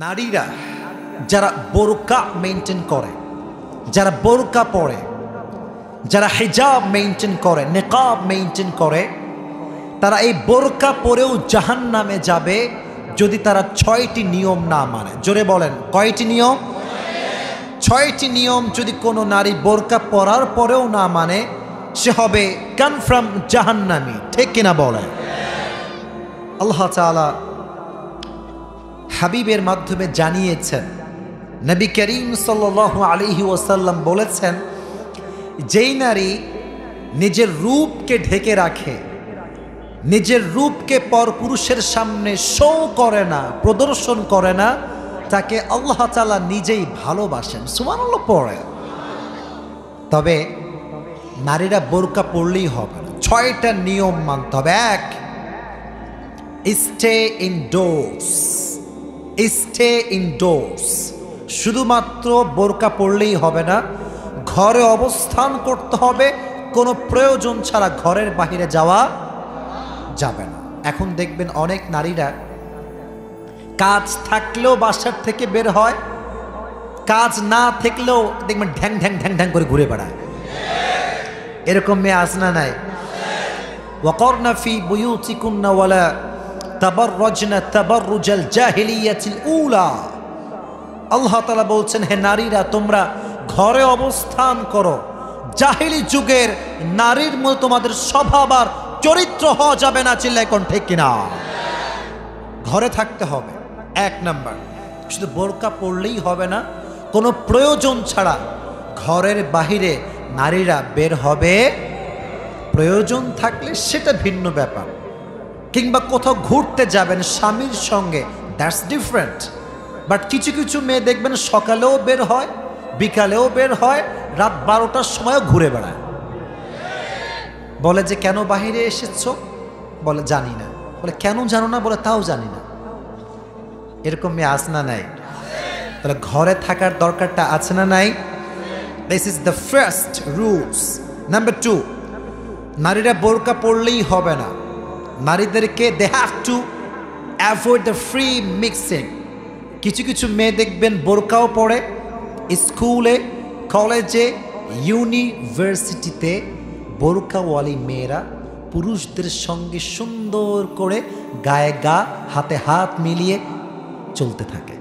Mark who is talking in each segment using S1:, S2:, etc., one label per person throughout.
S1: নারীরা যারা বোরকা মেনটেন করে, যারা বোরকা পরে, যারা হেজাব মেনটেন করে, নেকাব মেনটেন করে, তারা এই বোরকা পরেও জাহান নামে যাবে যদি তারা ছয়টি নিয়ম না মানে। জোরে বলেন, কয়টি নিয়ম? ছয়টি নিয়ম যদি কোনো নারী বোরকা পরার পরেও না মানে সে হবে কনফার্ম জাহান্নামি। ঠিক কিনা বলেন? আল্লাহ তাআলা হাবিবের মাধ্যমে জানিয়েছেন। নবী করিম সাল আলিহি ওসাল্লাম বলেছেন, যেই নারী নিজের রূপকে ঢেকে রাখে, নিজের রূপকে পর পুরুষের সামনে শো করে না, প্রদর্শন করে না, তাকে আল্লাহ তালা নিজেই ভালোবাসেন। সুমানুল্লাহ পড়ে। তবে নারীরা বোরকা পড়লেই হবে ছয়টা নিয়ম মানতে হবে। এক স্টে ইনডোর্স স্টে ইনডোর্স শুধুমাত্র বোরকা পড়লেই হবে না, ঘরে অবস্থান করতে হবে, কোনো প্রয়োজন ছাড়া ঘরের বাহিরে যাওয়া যাবে না। এখন দেখবেন অনেক নারীরা কাজ থাকলেও বাসার থেকে বের হয়, কাজ না থাকলেও দেখবেন ঢ্যাং ঢ্যাং ঢ্যাং ঢ্যাং করে ঘুরে বেড়ায়। এরকম মেয়ে আসনা নাই? ওয়াকরনা ফি বুয়ুতিকুন্না ওয়ালা তাবাররাজনা তাবাররুজাল জাহিলিয়াতিল উলা। আল্লাহ বলছেন, হে নারীরা, তোমরা ঘরে অবস্থান করো। জাহিলি যুগের নারীর মতো তোমাদের স্বভাব আর চরিত্র হওয়া যাবে না চিল্লাই কোন ঠিক কিনা? ঘরে থাকতে হবে, এক নাম্বার। শুধু বোরকা পড়লেই হবে না, কোনো প্রয়োজন ছাড়া ঘরের বাহিরে নারীরা বের হবে। প্রয়োজন থাকলে সেটা ভিন্ন ব্যাপার। কিংবা কোথাও ঘুরতে যাবেন স্বামীর সঙ্গে দ্যাটস ডিফারেন্ট বাট কিছু কিছু মেয়ে দেখবেন সকালেও বের হয়, বিকালেও বের হয়, রাত বারোটার সময়ও ঘুরে বেড়ায়। বলে যে, কেন বাহিরে এসেছ? বলে, জানি না। বলে, কেন জানো না? বলে, তাও জানি না। এরকম মেয়ে আস না নাই? তাহলে ঘরে থাকার দরকারটা আছে না নাই? This is the first rules number two নারীরা বোরকা পড়লেই হবে না। নারীদেরকে they have to avoid the free mixing কিছু কিছু মেয়ে দেখবেন বোরকাও পড়ে স্কুলে, কলেজে, ইউনিভার্সিটিতে বোরকাওয়ালি মেয়েরা পুরুষদের সঙ্গে সুন্দর করে গায়ে গা, হাতে হাত মিলিয়ে চলতে থাকে।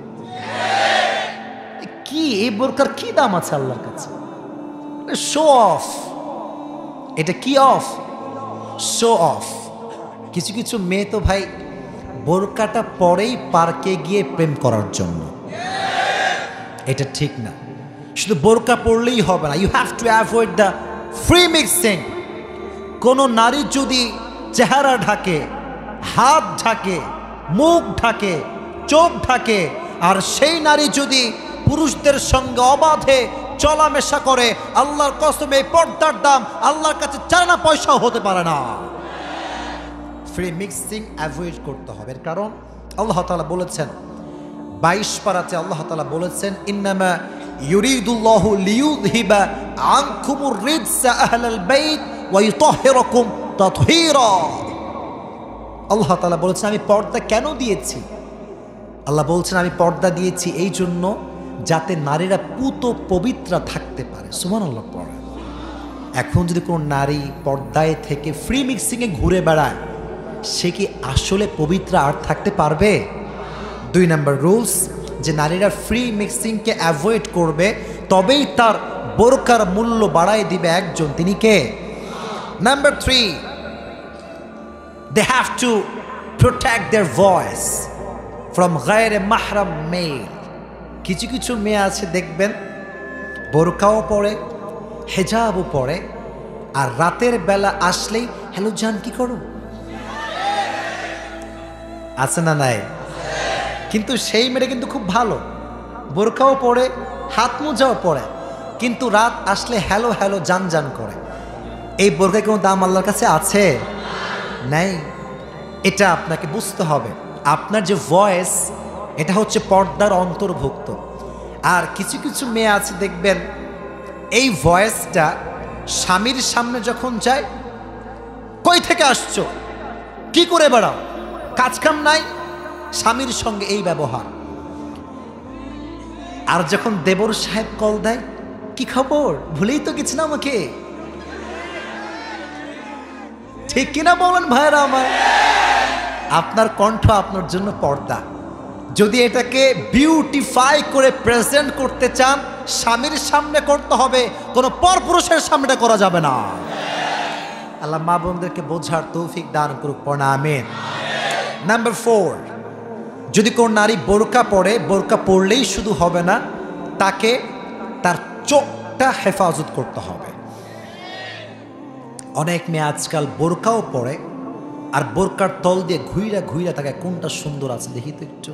S1: কি, এই বোরকার কি দাম আছে আল্লাহর কাছে? শো অফ এটা কি অফ শো অফ কিছু কিছু মেয়ে তো ভাই বোরকাটা পরেই পার্কে গিয়ে প্রেম করার জন্য। এটা ঠিক না। শুধু বোরকা পড়লেই হবে না। You have to avoid the free mixing কোনো নারী যদি চেহারা ঢাকে, হাত ঢাকে, মুখ ঢাকে, চোখ ঢাকে, আর সেই নারী যদি পুরুষদের সঙ্গে অবাধে চলামেশা করে, আল্লাহর কসমে, এই পর্দার দাম আল্লাহর কাছে চারানা পয়সাও হতে পারে না। ফ্রি মিক্সিং অ্যাভয়েড করতে হবে। কারণ আল্লাহ তালা বলেছেন, বাইশ পারাতে আল্লাহ তালা বলেছেন, ইন্নামা ইউরিদুল্লাহু লিউযহিবা আনকুমুর রিজসা আহলাল বাইত ওয়া ইউতাহহিরাকুম তাতহীরা। আল্লাহ তাআলা বলেছেন, আমি পর্দা কেন দিয়েছি? আল্লাহ বলছেন, আমি পর্দা দিয়েছি এই জন্য যাতে নারীরা পুত পবিত্রা থাকতে পারে। সুমান আল্লাহ পড়ে এখন যদি কোনো নারী পর্দায় থেকে ফ্রি মিক্সিংয়ে ঘুরে বেড়ায় সে কি আসলে পবিত্র আর থাকতে পারবে? দুই নাম্বার রুলস, যে নারীরা ফ্রি মিক্সিংকে অ্যাভয়েড করবে, তবেই তার বোরকার মূল্য বাড়ায় দিবে একজন। তিনি কে? Number three they have to protect their voice from গায়ের মাহরাম মেল কিছু কিছু মেয়ে আছে, দেখবেন, বোরকাও পড়ে হেজাবও পড়ে আর রাতের বেলা আসলেই, হ্যালো জান, কি করো? আছে না নাই? কিন্তু সেই মেয়েটা কিন্তু খুব ভালো। বোরখাও পরে হাত মোজাও পরে কিন্তু রাত আসলে হ্যালো হ্যালো জান জান করে। এই বোরখায় কোনো দাম আল্লাহর কাছে আছে? নাই। এটা আপনাকে বুঝতে হবে। আপনার যে ভয়েস এটা হচ্ছে পর্দার অন্তর্ভুক্ত। আর কিছু কিছু মেয়ে আছে, দেখবেন, এই ভয়েসটা স্বামীর সামনে যখন যায়, কই থেকে আসছো? কি করে বেড়াও? কাজকাম নাই, স্বামীর সঙ্গে এই ব্যবহার। আর যখন দেবর সাহেব কল দেয়, কি খবর? ভুলেই তো গেছি না আমাকে ঠিক কিনা বলেন ভাইরা আমার? আপনার কণ্ঠ আপনার জন্য পর্দা। যদি এটাকে বিউটিফাই করে প্রেজেন্ট করতে চান, স্বামীর সামনে করতে হবে, কোনো পরপুরুষের সামনে করা যাবে না। আল্লাহ মা বোনদেরকে বোঝার তৌফিক দান করুক আমিন নাম্বার ফোর যদি কোন নারী বোরকা পরে, বোরকা পরলেই শুধু হবে না, তাকে তার চোখটা হেফাজত করতে হবে। অনেক মেয়ে আজকাল বোরকাও পরে, আর বোরকার তল দিয়ে ঘুইরা ঘুইরা তাকায়, কোনটা সুন্দর আছে দেখি তো একটু।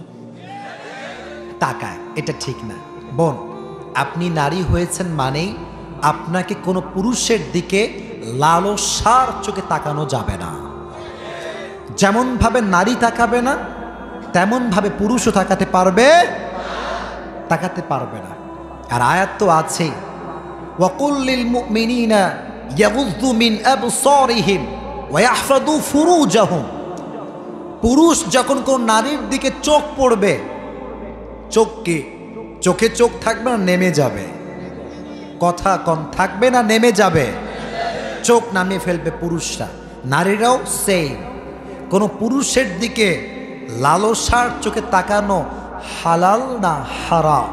S1: তাকায়, এটা ঠিক না। বোন, আপনি নারী হয়েছেন মানেই আপনাকে কোনো পুরুষের দিকে লালসার চোখে তাকানো যাবে না। যেমনভাবে নারী তাকাবে না, তেমনভাবে পুরুষও তাকাতে পারবে তাকাতে পারবে না। আর আয়াত তো আছেই ওয়াকুল্লিল মুমিনিনা ইয়াগুযু মিন আবসারিহিম ওয়া ইয়াহফাযু ফুরুজাহুম। পুরুষ যখন কোন নারীর দিকে চোখ পড়বে চোখকে চোখে চোখ থাকবে না, নেমে যাবে। কথা কম থাকবে না, নেমে যাবে। চোখ নামিয়ে ফেলবে পুরুষরা। নারীরাও সেম কোনো পুরুষের দিকে লালসার চোখে তাকানো হালাল না হারাম?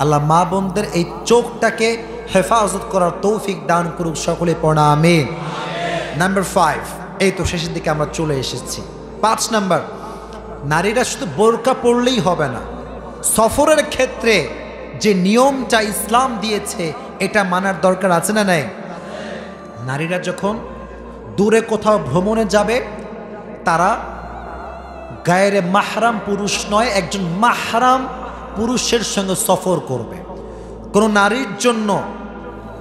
S1: আল্লাহ মা বোনদের এই চোখটাকে হেফাজত করার তৌফিক দান করুক সকলে, পড়া আমিন। নাম্বার ফাইভ এই তো শেষের দিকে আমরা চলে এসেছি। পাঁচ নাম্বার, নারীরা শুধু বোরকা পড়লেই হবে না। সফরের ক্ষেত্রে যে নিয়মটা ইসলাম দিয়েছে, এটা মানার দরকার আছে না নাই? নারীরা যখন দূরে কোথাও ভ্রমণে যাবে তারা গায়ের মাহরাম পুরুষ নয়, একজন মাহরাম পুরুষের সঙ্গে সফর করবে। কোনো নারীর জন্য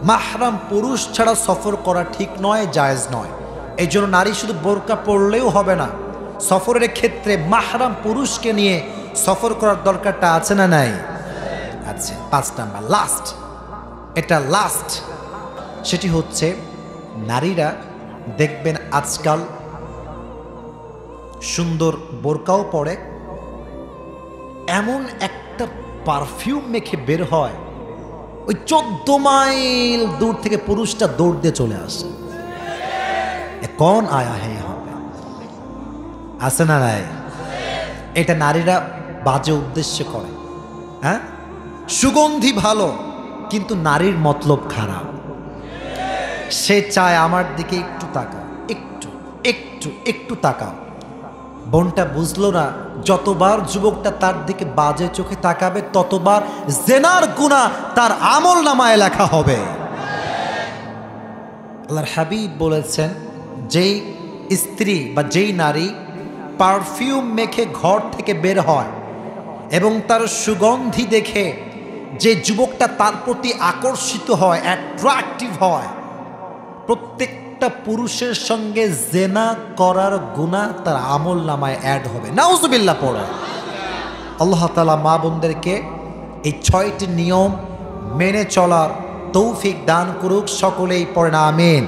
S1: মাহরাম পুরুষ ছাড়া সফর করা ঠিক নয়, জায়েজ নয়। এই জন্য নারী শুধু বোরকা পড়লেও হবে না। সফরের ক্ষেত্রে মাহরাম পুরুষকে নিয়ে সফর করার দরকারটা আছে না নাই? আছে। পাঁচ নাম্বার লাস্ট এটা লাস্ট সেটি হচ্ছে নারীরা দেখবেন আজকাল সুন্দর বোরকাও পরে, এমন একটা পারফিউম মেখে বের হয়, ওই চোদ্দ মাইল দূর থেকে পুরুষটা দৌড় দিয়ে চলে আসে। কন আয়া হে হবে? আছে না নাই? এটা নারীরা বাজে উদ্দেশ্যে করে। হ্যাঁ? সুগন্ধি ভালো, কিন্তু নারীর মতলব খারাপ। সে চায় আমার দিকে একটু তাকাও, একটু একটু একটু তাকাও। বোনটা বুঝলো না, যতবার যুবকটা তার দিকে বাজে চোখে তাকাবে, ততবার জেনার গুণা তার আমল নামায় লেখা হবে। আল্লাহর হাবিব বলেছেন, যেই স্ত্রী বা যেই নারী পারফিউম মেখে ঘর থেকে বের হয় এবং তার সুগন্ধি দেখে যে যুবকটা তার প্রতি আকর্ষিত হয় অ্যাট্রাকটিভ হয় প্রত্যেকটা পুরুষের সঙ্গে জেনা করার গুণা তার আমল নামায় অ্যাড হবে। নাউজবিল্লা পড়ো। আল্লাহ তালা মা বোনদেরকে এই ছয়টি নিয়ম মেনে চলার তৌফিক দান করুক, সকলেই পড়ে না, আমিন।